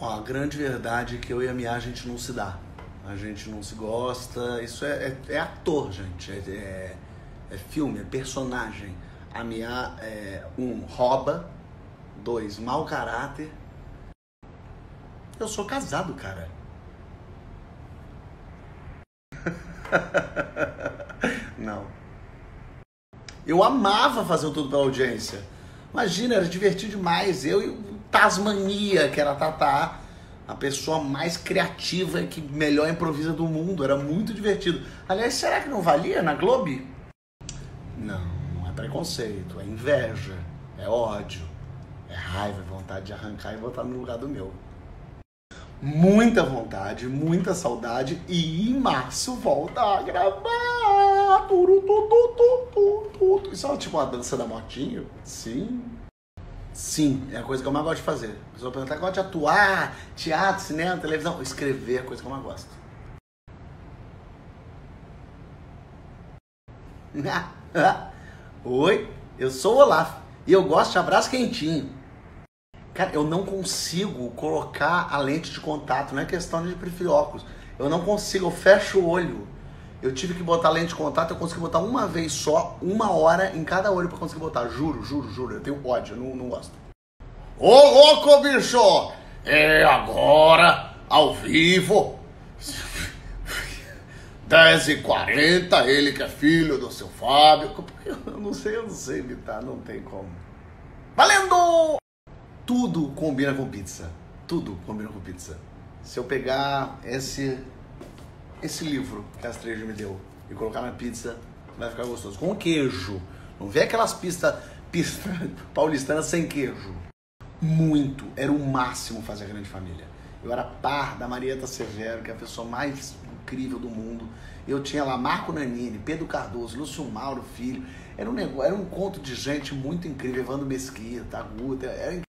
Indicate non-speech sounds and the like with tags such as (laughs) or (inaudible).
Ó, a grande verdade é que eu e a Mia a gente não se dá. A gente não se gosta. Isso é, é, é ator, gente. É, é, é, filme, é personagem. A Mia, é, um, rouba. Dois, mau caráter. Eu sou casado, cara. (laughs) não. Eu amava fazer tudo pela audiência. Imagina, era divertido demais. Eu e o Tasmania, que era a Tatá, a pessoa mais criativa que melhor improvisa do mundo. Era muito divertido. Aliás, será que não valia na Globo? Não, não é preconceito, é inveja, é ódio, é raiva, é vontade de arrancar e botar no lugar do meu. Muita vontade, muita saudade e em março volta a gravar. Turu, tu, tu, tu, tu, Isso é tipo uma dança da motinho? Sim. Sim, é a coisa que eu mais gosto de fazer. A pessoa pergunta, gosta de atuar, teatro, cinema, televisão? Escrever é a coisa que eu mais gosto. (laughs) Oi, eu sou o Olaf e eu gosto de abraço quentinho. Cara, eu não consigo colocar a lente de contato, não é questão de preferir óculos. Eu não consigo, eu fecho o olho. Eu tive que botar lente de contato, eu consegui botar uma vez só, uma hora em cada olho pra conseguir botar. Juro, juro, juro. Eu tenho ódio, eu não, não gosto. Ô louco, bicho! É agora, ao vivo. (laughs) 10h40, ele que é filho do seu Fábio. (laughs) Eu não sei, eu não sei imitar, não tem como. Valendo! Tudo combina com pizza. Tudo combina com pizza. Se eu pegar esse esse livro que a Astrid me deu e colocar na pizza, vai ficar gostoso. Com queijo. Não vê aquelas pistas pista (laughs) paulistanas sem queijo. Muito. Era o máximo fazer a grande família. Eu era par da Marieta Severo, que é a pessoa mais incrível do mundo. Eu tinha lá Marco Nanini, Pedro Cardoso, Lúcio Mauro Filho. Era um negócio, era um conto de gente muito incrível, Evandro Mesquita, Guta, era